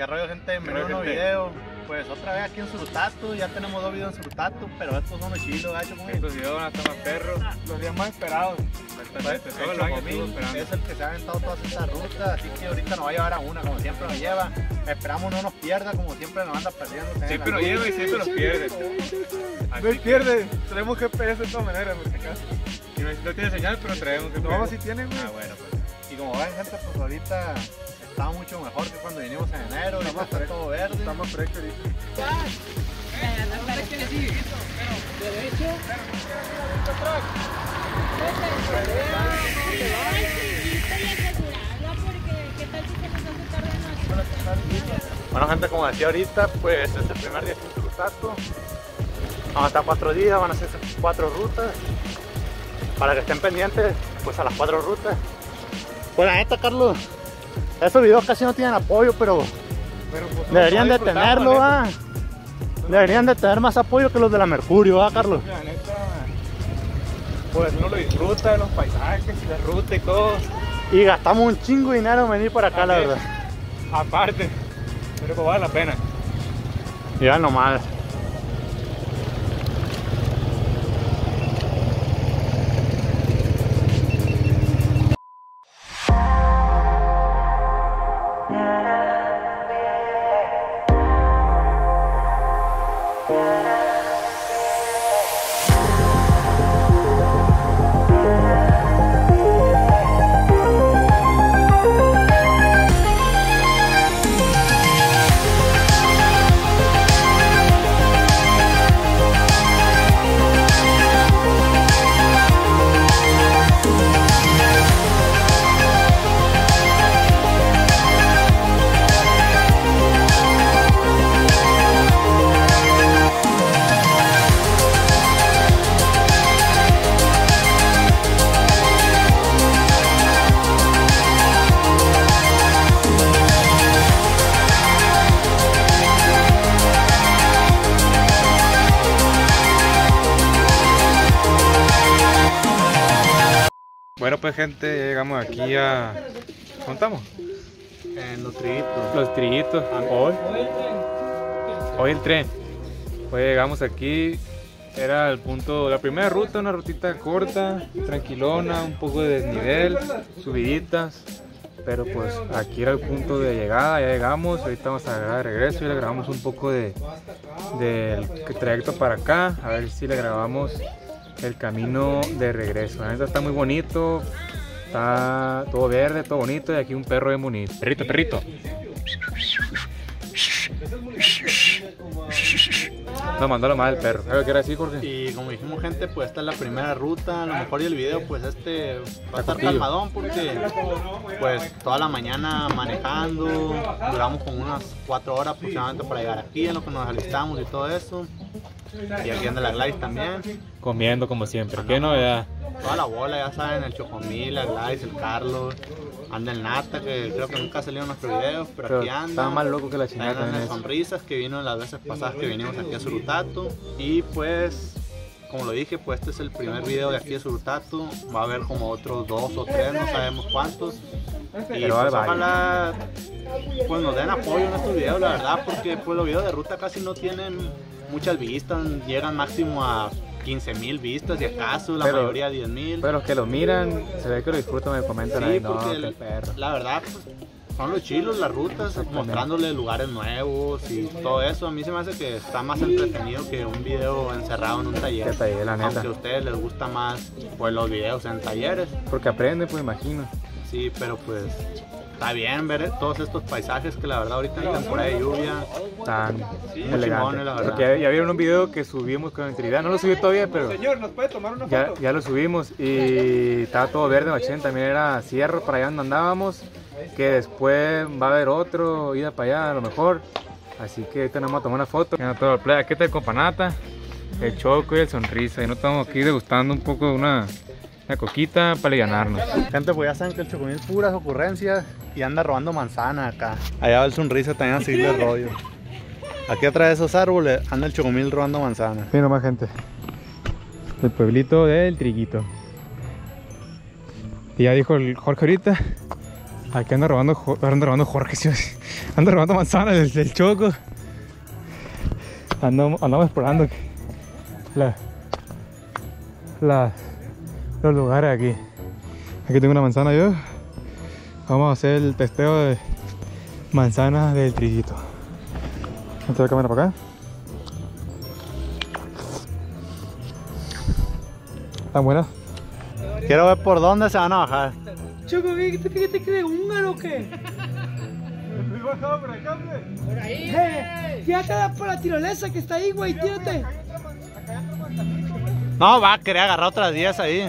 ¿Qué rollo, gente? Bienvenido a un nuevo video. Pues otra vez aquí en Surutato, ya tenemos dos videos en Surutato, pero estos son los chilos, gacho, muy Estos videos van a estar más perros. Los días más esperados. Todo El año esperando. es el que se ha aventado todas estas rutas, así que ahorita nos va a llevar a una, como siempre nos lleva. Esperamos no nos pierda, como siempre nos anda perdiendo. Siempre nos lleva y siempre los pierde. No pierde. Traemos GPS de todas maneras, por si acaso. que no, no tiene señal, pero traemos que No, si tienen, güey. Ah, bueno, pues. Y como ven, gente, pues ahorita está mucho mejor que cuando vinimos en enero, ahorita más está fresco. todo verde. Está más fresco ahorita. Bueno, gente, como decía ahorita, pues es el primer día sin Surutato. Vamos a estar cuatro días, van a ser cuatro rutas. Para que estén pendientes, pues a las cuatro rutas. La neta, Carlos, estos videos casi no tienen apoyo, pero Pero, pues, deberían de tenerlo, ¿ah? Deberían de tener más apoyo que los de la Mercurio, ¿ah, Carlos? La neta, pues uno lo disfruta de los paisajes y la ruta y todo. Y gastamos un chingo de dinero en venir para acá, la verdad. Aparte, pero pues vale la pena. Ya nomás. Pues gente, ya llegamos aquí a. ¿Contamos? En los tritos. Los trillitos. Hoy. Hoy el tren. Hoy llegamos aquí. Era el punto, la primera ruta, una rutita corta, tranquilona, un poco de desnivel, subiditas. Pero pues aquí era el punto de llegada, ya llegamos, ahorita vamos a grabar de regreso y le grabamos un poco de del trayecto para acá, a ver si le grabamos el camino de regreso. La neta está muy bonito, está todo verde, todo bonito y aquí un perro bien bonito. Perrito, perrito. No, mandó la madre el perro. ¿Sabes qué era así, Jorge? Y como dijimos gente, pues esta es la primera ruta, a lo mejor y el video pues este va a estar calmadón porque pues toda la mañana manejando, duramos como unas 4 horas aproximadamente para llegar aquí en lo que nos alistamos y todo eso. Y aquí anda la Gladys también, Comiendo como siempre. Qué novedad. toda la bola ya saben, el Chocomil, la Gladys, el Carlos, anda el Nata que creo que nunca ha salido en nuestros videos, pero, Pero aquí anda. estaba más loco que la chingada anda eso. Sonrisas que vino las veces pasadas que vinimos aquí a Surutato. Y pues, como lo dije, pues este es el primer video de aquí de Surutato. Va a haber como otros dos o tres, no sabemos cuántos. Y pues, ojalá pues nos den apoyo en estos videos, la verdad, porque pues los videos de ruta casi no tienen muchas vistas, llegan máximo a 15 mil vistas y acaso, la Pero- mayoría a 10 mil. Pero los que lo miran, se ve que lo disfrutan, me comentan Sí, ahí, no, porque el- perro. la verdad son los chilos, las rutas, mostrándole lugares nuevos y todo eso. A mí se me hace que está más entretenido que un video encerrado en un taller. Taller, la neta. Aunque a ustedes les gusta más pues los videos en talleres, Porque aprenden, pues imagino. sí, pero pues está bien ver todos estos paisajes que la verdad ahorita en temporada de lluvia Tan chingones, elegante. la verdad. Porque ya, ya vieron un video que subimos con anterioridad. No lo subí todavía, pero Señor, ¿nos puede tomar una ya, foto? ya lo subimos. Y estaba todo verde, machín. También era cierro para allá donde andábamos. Que después va a haber otro, ida para allá a lo mejor. Así que ahorita nos vamos a tomar una foto. Ya todo el play. Aquí está el companata, el choco y el sonrisa. Y no estamos aquí degustando un poco de una, una coquita para alivianarnos. Gente, pues ya saben que el Chocomil es puras ocurrencias y anda robando manzana acá. Allá va el sonrisa también a seguirle el rollo. Aquí atrás de esos árboles anda el Chocomil robando manzana. Mira más gente. El pueblito del Triguito. Y ya dijo el Jorge ahorita. Aquí anda robando, anda robando Jorge. sí, Ando robando manzanas del, del choco. Andamos, andamos explorando la, la- los lugares aquí. Aquí tengo una manzana yo. Vamos a hacer el testeo de manzanas del trillito. Meto la cámara para acá. ¿Están buenas? Quiero ver por dónde se van a bajar. Choco, ¿qué te fíjate que de húngaro o qué? Por ahí. Eh, tírate la- por la tirolesa que está ahí, güey, tírate. No, va a querer agarrar otras 10 ahí.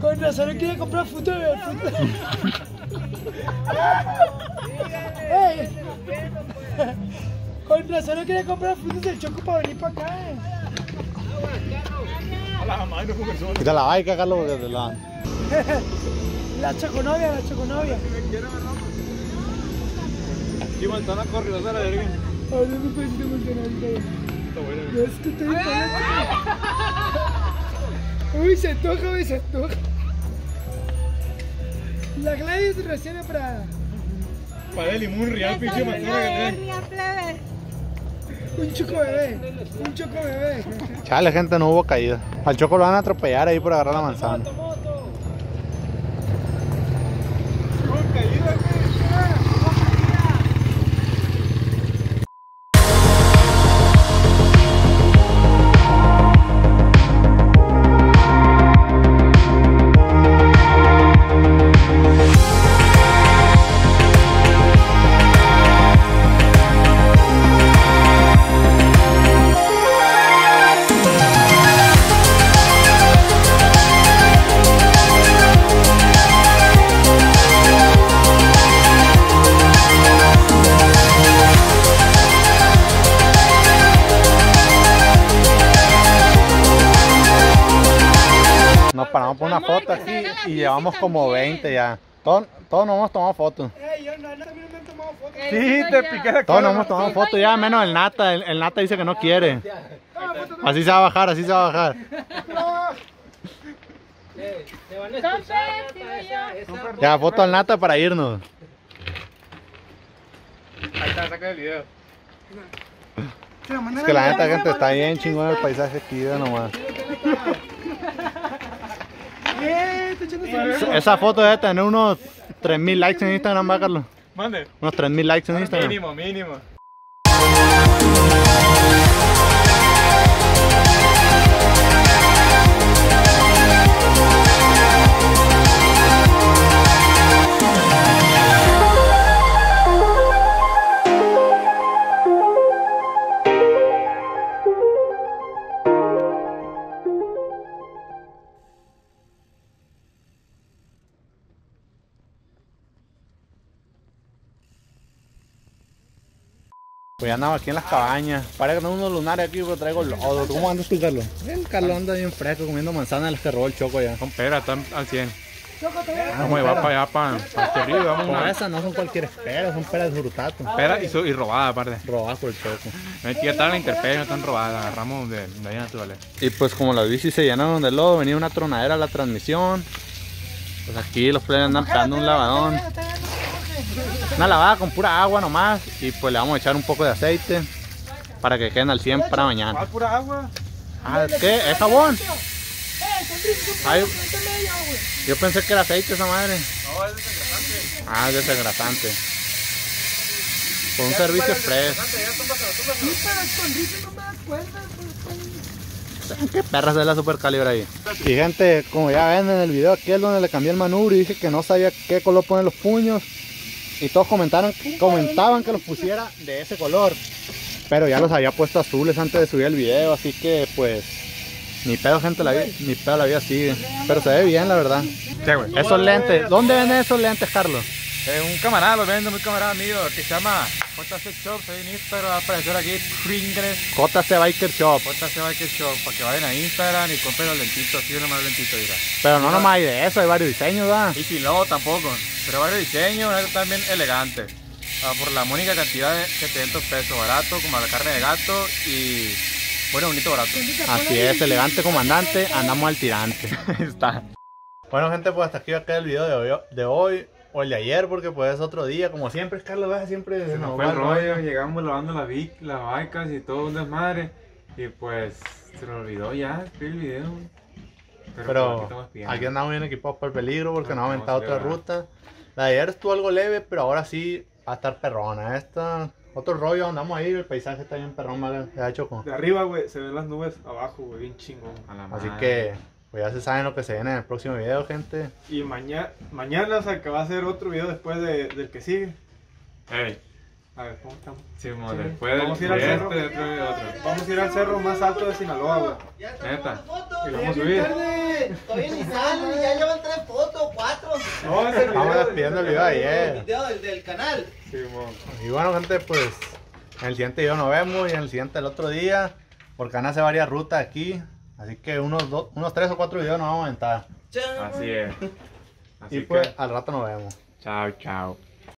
Con razón no quiere comprar. ¡Ey! Con razón no quiere comprar frutas del choco para venir para acá. eh. Quita la baica, Carlos, porque te la... La choconovia, la choconovia. Y manzana corre, no se la verga. Ahora no puedes ir a manzana ahorita. Ya es que estoy Uy, se antoja, uy, se antoja. La Gladys recién para Para el limón real, pinche manzana que un choco bebé. Un choco bebé. Chale, gente, no hubo caída. Al choco lo van a atropellar ahí por agarrar la manzana. Nos paramos por una foto aquí y llevamos como 20 ya. Todos, todos nos hemos tomado fotos. Fotos. Sí, te piqué la Todos nos hemos tomado fotos ya, menos el Nata. El, el Nata dice que no quiere. Así se va a bajar, así se va a bajar. Ya, foto al Nata para irnos. Ahí está, saca el video. Es que la neta, gente, está bien chingón el paisaje aquí, nomás. Echando cerveza. Esa foto debe tener unos 3000 likes en Instagram, va, Carlos. Mande. Unos 3000 likes en Instagram. Mínimo, mínimo. Pues ya andamos aquí en las cabañas. Parece que no unos lunares aquí, pero traigo lodo. ¿Cómo andas tú, Carlos? Bien, Carlos anda bien fresco comiendo manzanas las que robó el choco ya. Con pera, están al 100. Choco, te voy a- Vamos a llevar para allá, para, para arriba. Vamos Por una esas no son cualquier espera, son peras de frutato. pera y, y robada, aparte. Robadas por el choco. Aquí ya está la interperie, no están robadas, la agarramos de, de ahí naturales. Y pues como las bicis se llenaron de lodo, venía una tronadera a la transmisión. Pues aquí los players andan pegando un lavadón. Una lavada con pura agua nomás. Y pues le vamos a echar un poco de aceite para que queden al 100 para mañana. pura agua? Ah, ¿qué? ¿Es jabón? Eh, Ay, yo pensé que era aceite esa madre. No, es desengrasante. Ah, es desengrasante. Por un servicio express. ¿Qué perras es la super calibre ahí? Y gente, como ya ven en el video, aquí es donde le cambié el manubrio y dije que no sabía qué color poner los puños. Y todos comentaron, comentaban que los pusiera de ese color. Pero ya los había puesto azules antes de subir el video, así que pues ni pedo gente la vi, ni pedo la vida sigue. Pero se ve bien la verdad. Sí, güey. Esos lentes, ¿dónde venden esos lentes, Carlos? Eh, un camarada lo vende, muy camarada mío, que se llama JC Shops, ahí en Instagram, va a aparecer aquí Pringles, JC Biker Shop. JC Biker Shop, para que vayan a Instagram y compren los lentitos, así nomás lentitos, mira. Pero no nomás hay de eso, hay varios diseños, ¿verdad? Y si no, tampoco, pero varios diseños, también elegante. Ah, por la mónica cantidad de 700 pesos, barato, como la carne de gato y bueno, bonito, barato. Así es, elegante comandante, andamos al tirante. Ahí está. Bueno gente, pues hasta aquí va a quedar el video de hoy, de hoy o el de ayer porque pues es otro día. Como siempre, Carlos, ¿ves? siempre Se nos fue el rollo, llegamos lavando las, las vacas y todo un desmadre. Y pues se nos olvidó ya el video. Pero, Pero pues, aquí andamos bien equipados para el peligro porque nos ha vamos aventado a otra ver, ruta. La de ayer estuvo algo leve, pero ahora sí va a estar perrona. Esta, otro rollo, andamos ahí, el paisaje está bien perrón, ¿vale? De arriba, güey, se ven las nubes abajo, güey, bien chingón. A la Así madre. que, pues ya se saben lo que se viene en el próximo video, gente. Y mañana, mañana, o sea, que va a ser otro video después de- del que sigue. Ey, A ver, ¿cómo estamos? sí, mo, Sí. después del Vamos a ir al de cerro. este, otro y otro. Vamos a ir al cerro más alto de Sinaloa, güey. Neta. Y lo vamos a subir. Todavía ni salen, ya llevan tres fotos, cuatro. No, el video. despidiendo el video de El ayer. video del, del canal. Sí, mo. Y bueno, gente, pues en el siguiente video nos vemos y en el siguiente el otro día. Porque van a hacer varias rutas aquí. Así que unos, dos, unos tres o cuatro videos nos vamos a aventar. Así es. Así Y que, pues al rato nos vemos. chao, chao.